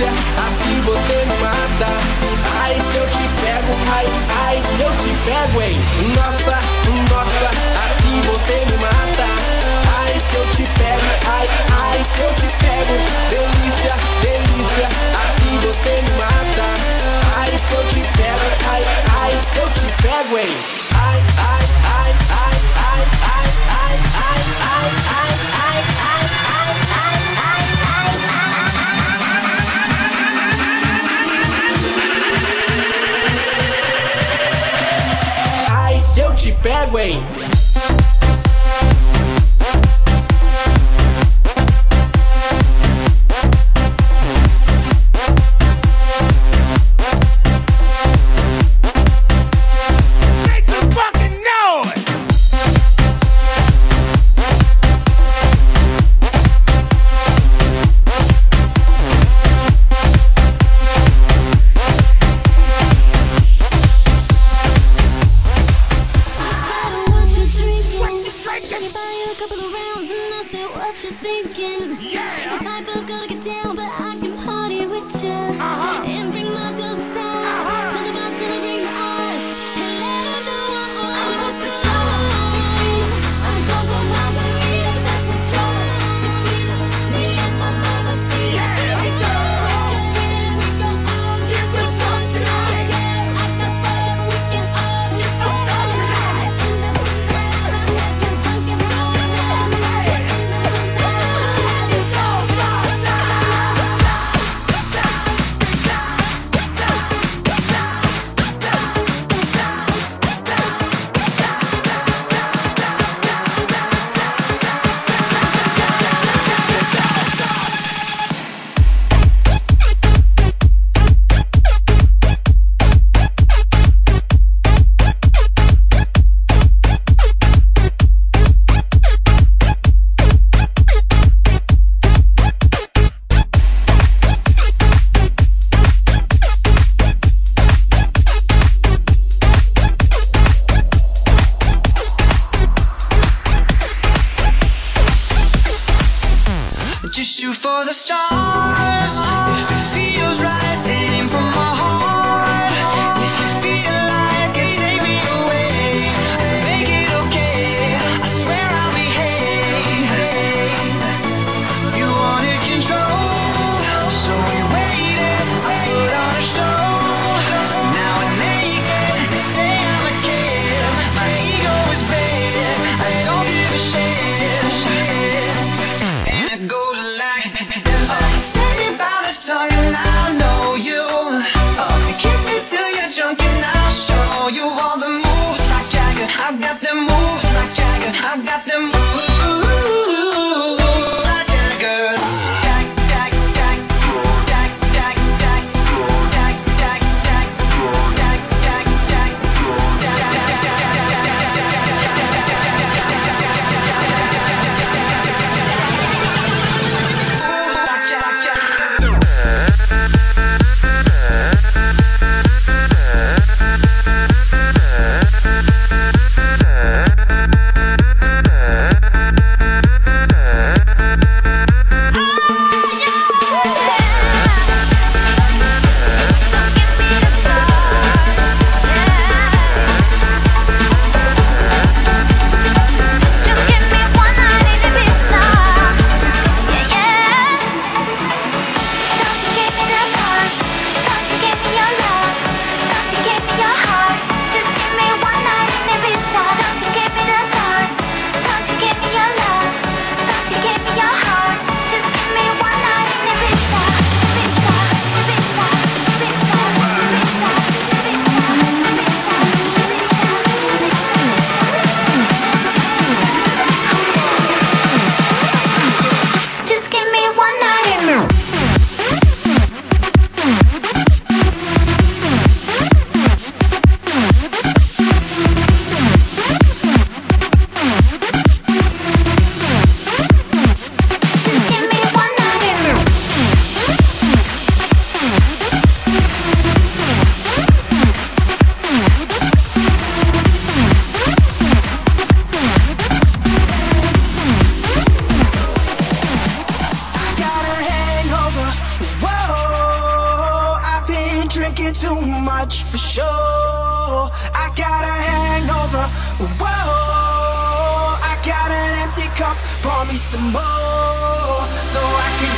assim você me mata. Ai, se eu te pego, ai, ai, se eu te pego, hein? Nossa, nossa, assim você me mata. se eu te pego, hein? the storm much for sure. I got a hangover. Whoa, I got an empty cup. Pour me some more so I can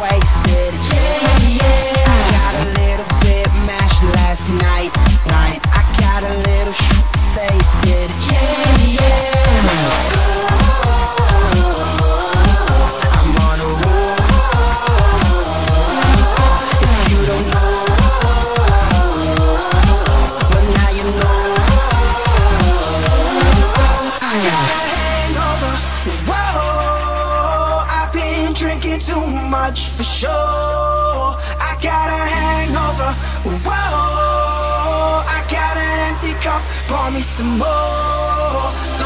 wasted. much for sure. I got a hangover, whoa. I got an empty cup, pour me some more.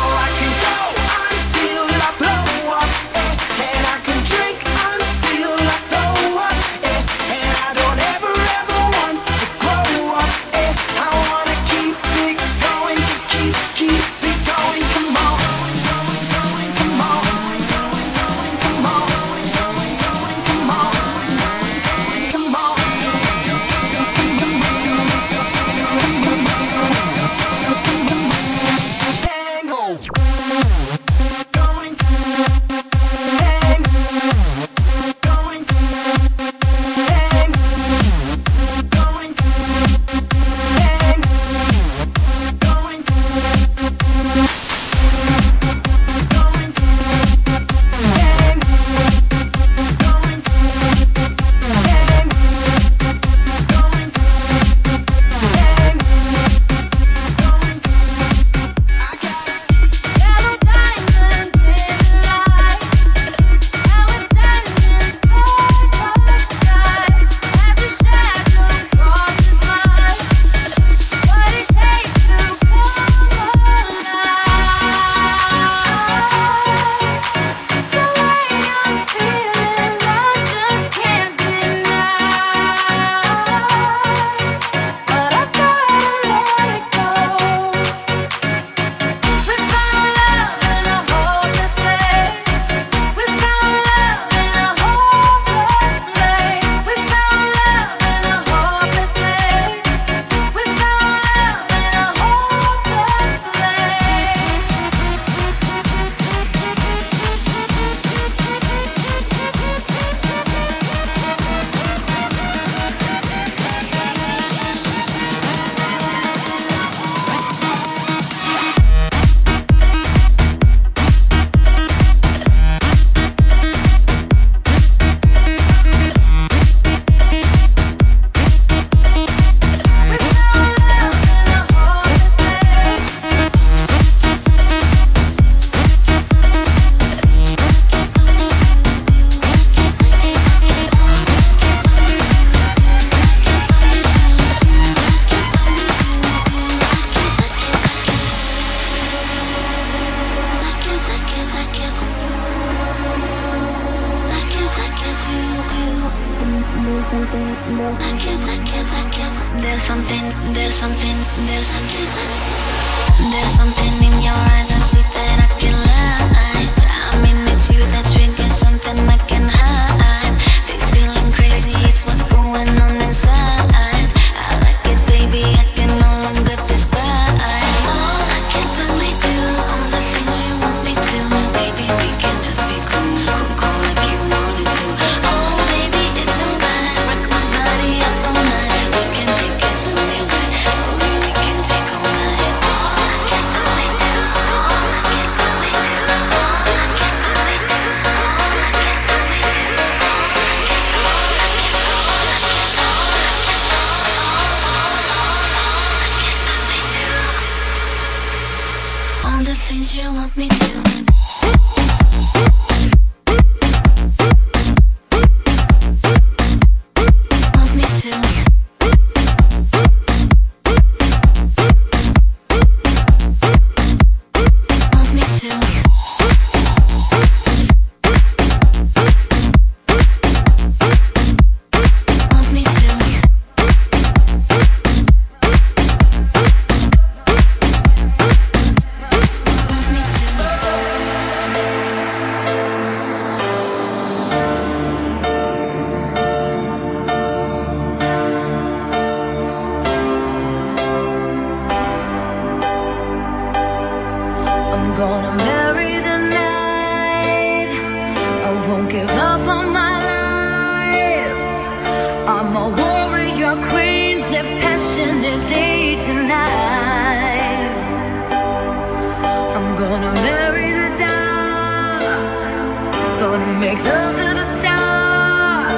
Make love to the stars.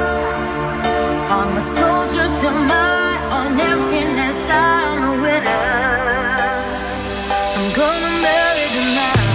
I'm a soldier to my own emptiness. I'm a winner. I'm gonna marry tonight.